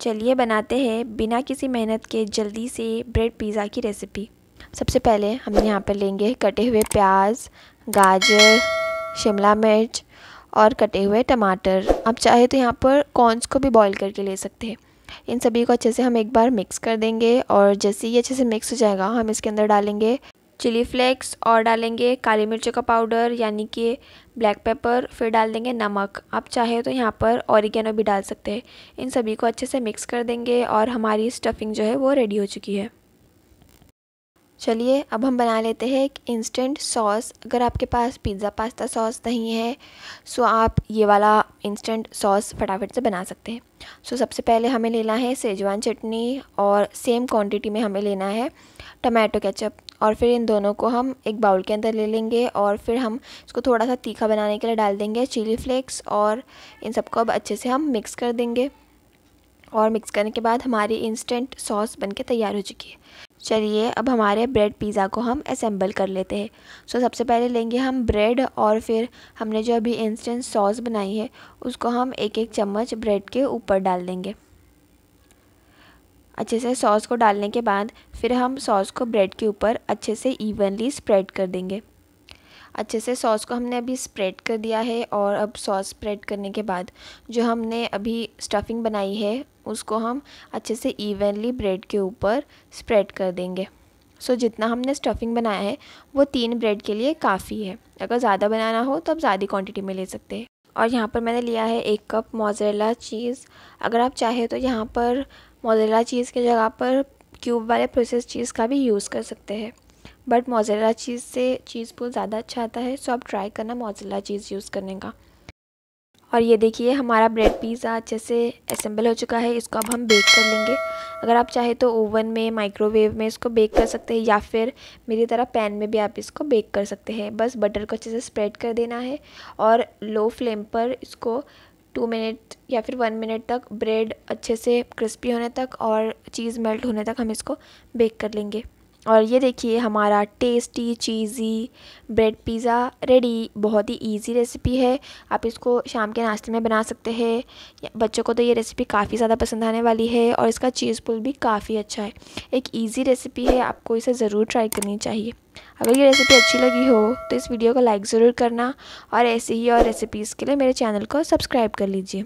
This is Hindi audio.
चलिए बनाते हैं बिना किसी मेहनत के जल्दी से ब्रेड पिज़्ज़ा की रेसिपी। सबसे पहले हम यहाँ पर लेंगे कटे हुए प्याज, गाजर, शिमला मिर्च और कटे हुए टमाटर। आप चाहे तो यहाँ पर कॉर्नस को भी बॉईल करके ले सकते हैं। इन सभी को अच्छे से हम एक बार मिक्स कर देंगे और जैसे ही अच्छे से मिक्स हो जाएगा, हम इसके अंदर डालेंगे चिली फ्लेक्स और डालेंगे काली मिर्च का पाउडर, यानी कि ब्लैक पेपर, फिर डाल देंगे नमक। आप चाहे तो यहाँ पर ऑरिगेनो भी डाल सकते हैं। इन सभी को अच्छे से मिक्स कर देंगे और हमारी स्टफिंग जो है वो रेडी हो चुकी है। चलिए, अब हम बना लेते हैं एक इंस्टेंट सॉस अगर आपके पास पिज़्ज़ा पास्ता सॉस नहीं है सो आप ये वाला इंस्टेंट सॉस फटाफट से बना सकते हैं। सो सबसे पहले हमें लेना है सेजवान चटनी और सेम क्वांटिटी में हमें लेना है टमाटो केचप और फिर इन दोनों को हम एक बाउल के अंदर ले लेंगे और फिर हम इसको थोड़ा सा तीखा बनाने के लिए डाल देंगे चिली फ्लेक्स और इन सबको अब अच्छे से हम मिक्स कर देंगे। और मिक्स करने के बाद हमारी इंस्टेंट सॉस बनके तैयार हो चुकी है। चलिए अब हमारे ब्रेड पिज़्ज़ा को हम असेंबल कर लेते हैं। सो, सबसे पहले लेंगे हम ब्रेड और फिर हमने जो अभी इंस्टेंट सॉस बनाई है, उसको हम एक एक चम्मच ब्रेड के ऊपर डाल देंगे। अच्छे से सॉस को डालने के बाद फिर हम सॉस को ब्रेड के ऊपर अच्छे से इवनली स्प्रेड कर देंगे। अच्छे से सॉस को हमने अभी स्प्रेड कर दिया है और अब सॉस स्प्रेड करने के बाद जो हमने अभी स्टफिंग बनाई है उसको हम अच्छे से इवनली ब्रेड के ऊपर स्प्रेड कर देंगे। सो so, जितना हमने स्टफिंग बनाया है वो तीन ब्रेड के लिए काफ़ी है। अगर ज़्यादा बनाना हो तो आप ज़्यादा क्वांटिटी में ले सकते हैं। और यहाँ पर मैंने लिया है एक कप मोज़रेला चीज़ अगर आप चाहें तो यहाँ पर मोज़रेला चीज़ की जगह पर क्यूब वाले प्रोसेस चीज़ का भी यूज़ कर सकते हैं। बट मोज़रेला चीज़ से चीज़ बहुत ज़्यादा अच्छा आता है, सो आप ट्राई करना मोज़रेला चीज़ यूज़ करने का। और ये देखिए, हमारा ब्रेड पिज़्ज़ा अच्छे से असेंबल हो चुका है, इसको अब हम बेक कर लेंगे। अगर आप चाहे तो ओवन में माइक्रोवेव में इसको बेक कर सकते हैं, या फिर मेरी तरह पैन में भी आप इसको बेक कर सकते हैं। बस बटर को अच्छे से स्प्रेड कर देना है और लो फ्लेम पर इसको टू मिनट या फिर वन मिनट तक ब्रेड अच्छे से क्रिस्पी होने तक और चीज़ मेल्ट होने तक हम इसको बेक कर लेंगे। और ये देखिए, हमारा tasty cheesy bread pizza ready बहुत ही इजी रेसिपी है। आप इसको शाम के नाश्ते में बना सकते हैं। बच्चों को तो ये रेसिपी काफ़ी ज़्यादा पसंद आने वाली है और इसका चीज़ पुल भी काफ़ी अच्छा है। एक इजी रेसिपी है, आपको इसे ज़रूर ट्राई करनी चाहिए। अगर ये रेसिपी अच्छी लगी हो तो इस वीडियो को लाइक ज़रूर करना और ऐसे ही और रेसिपीज़ के लिए मेरे चैनल को सब्सक्राइब कर लीजिए।